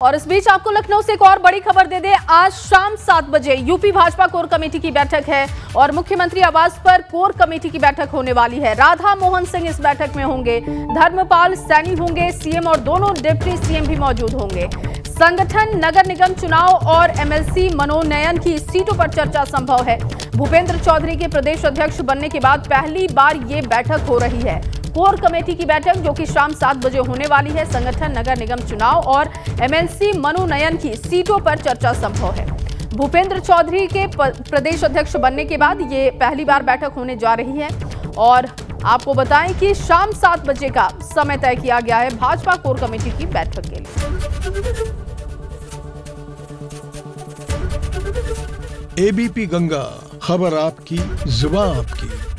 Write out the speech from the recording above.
और इस बीच आपको लखनऊ से एक और बड़ी खबर दे दे, आज शाम सात बजे यूपी भाजपा कोर कमेटी की बैठक है और मुख्यमंत्री आवास पर कोर कमेटी की बैठक होने वाली है। राधा मोहन सिंह इस बैठक में होंगे, धर्मपाल सैनी होंगे, सीएम और दोनों डिप्टी सीएम भी मौजूद होंगे। संगठन, नगर निगम चुनाव और एमएलसी मनोनयन की सीटों पर चर्चा संभव है। भूपेंद्र चौधरी के प्रदेश अध्यक्ष बनने के बाद पहली बार ये बैठक हो रही है। कोर कमेटी की बैठक, जो कि शाम सात बजे होने वाली है। संगठन, नगर निगम चुनाव और एमएलसी मनोनयन की सीटों पर चर्चा संभव है। भूपेंद्र चौधरी के प्रदेश अध्यक्ष बनने के बाद ये पहली बार बैठक होने जा रही है। और आपको बताएँ कि शाम सात बजे का समय तय किया गया है भाजपा कोर कमेटी की बैठक के लिए। एबीपी गंगा, खबर आपकी जुबा आपकी।